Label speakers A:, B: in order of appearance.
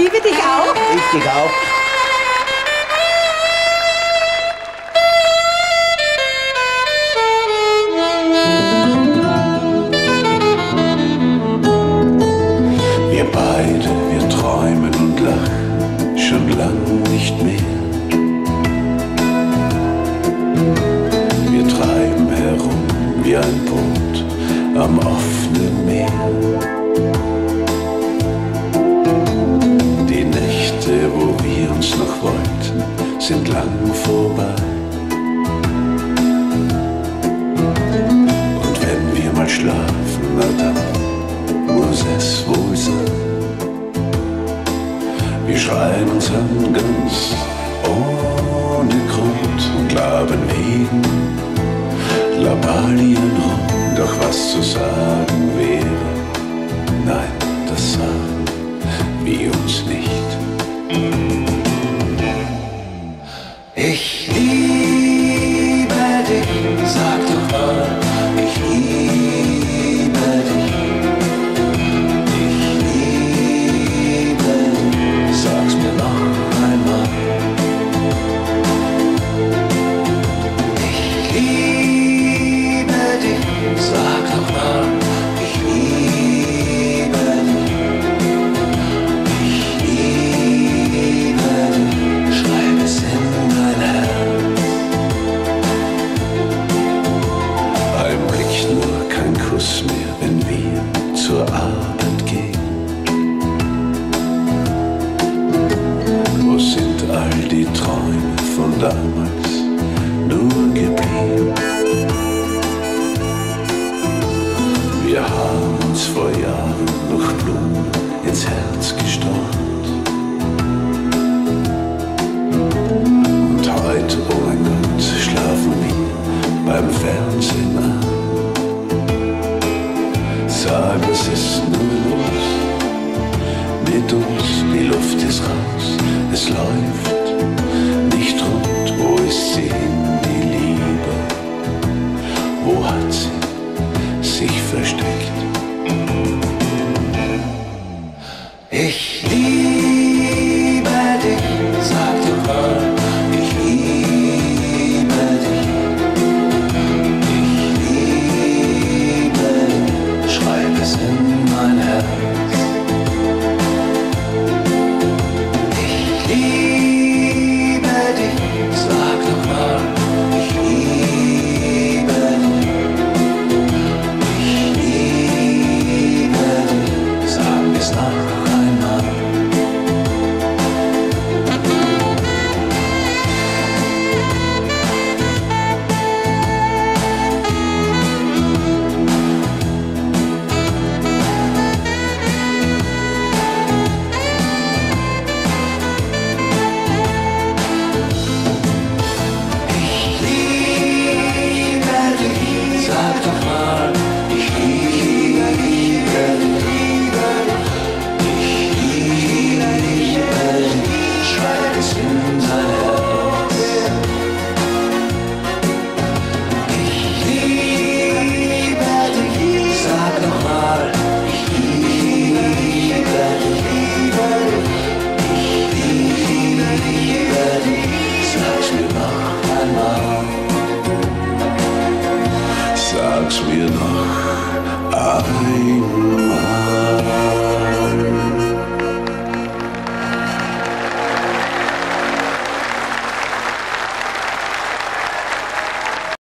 A: liebe dich auch.
B: Ich dich auch.
C: Wir beide, wir träumen und lachen schon lang nicht mehr. Wir treiben herum wie ein Boot am offenen Meer. Noch wollten, sind lang vorbei. Und wenn wir mal schlafen, na dann muss es wohl sein. Wir schreien uns an ganz ohne Grund und laben wegen Labalien rum. Ich damals nur geblieben? Wir haben uns vor Jahren noch Blumen ins Herz gestaunt. Und heute, oh mein Gott, schlafen wir beim Fernsehen an. Sag, es ist nur los mit uns, die Luft ist raus, es läuft nicht rund. Ich liebe